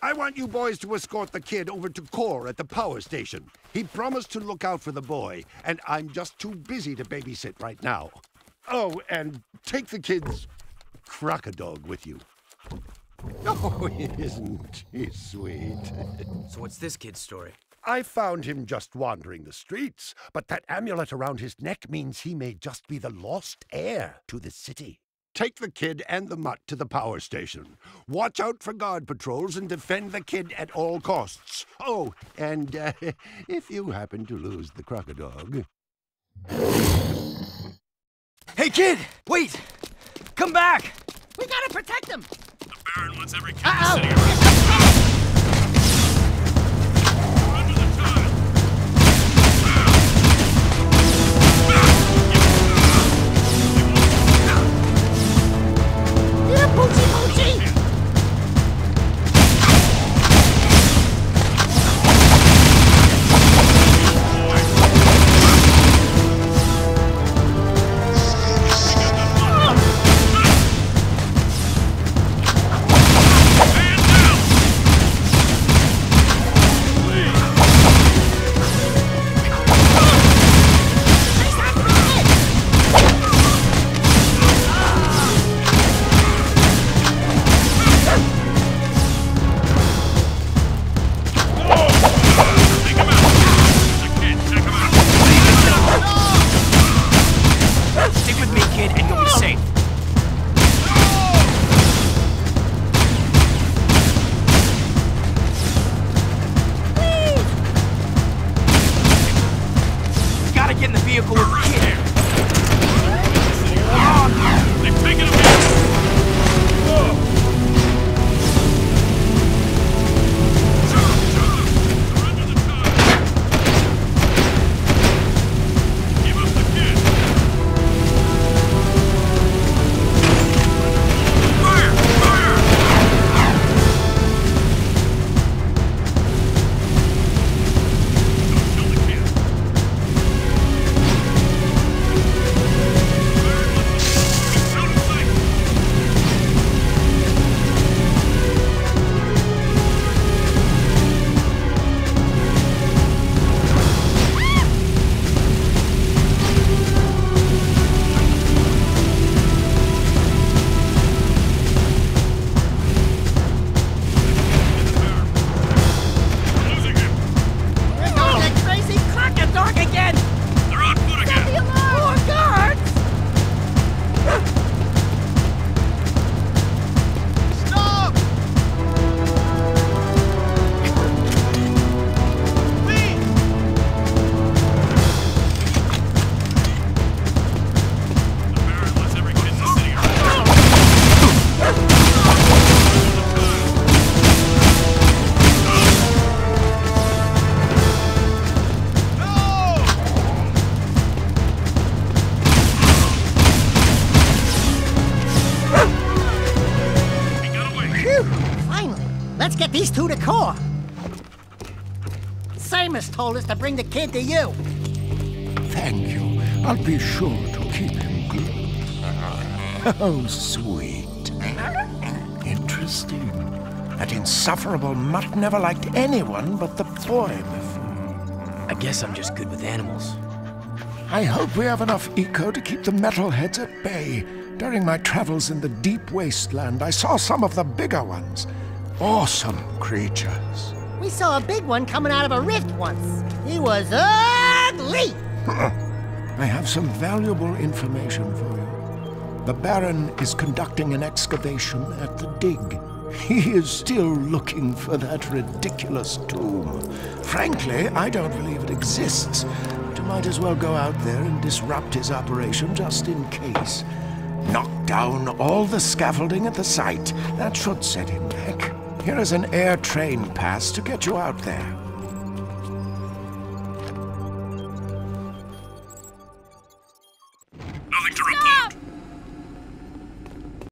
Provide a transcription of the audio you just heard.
I want you boys to escort the kid over to Kor at the power station. He promised to look out for the boy, and I'm just too busy to babysit right now. Oh, and take the kid's Croc-a-Dog with you. Oh, isn't he sweet? So what's this kid's story? I found him just wandering the streets, but that amulet around his neck means he may just be the lost heir to the city. Take the kid and the mutt to the power station. Watch out for guard patrols and defend the kid at all costs. Oh, and uh, if you happen to lose the Croc-a-Dog. Hey, kid! Wait! Come back! We gotta protect him! The Baron wants every kid Uh-oh. in in the get these two to Kor! Samos told us to bring the kid to you! Thank you. I'll be sure to keep him close. Oh, sweet. Interesting. That insufferable mutt never liked anyone but the boy before. I guess I'm just good with animals. I hope we have enough eco to keep the metalheads at bay. During my travels in the deep wasteland, I saw some of the bigger ones. Awesome creatures. We saw a big one coming out of a rift once. He was ugly! I have some valuable information for you. The Baron is conducting an excavation at the dig. He is still looking for that ridiculous tomb. Frankly, I don't believe it exists, but you might as well go out there and disrupt his operation just in case. Knock down all the scaffolding at the site. That should set him back. Here is an air train pass to get you out there.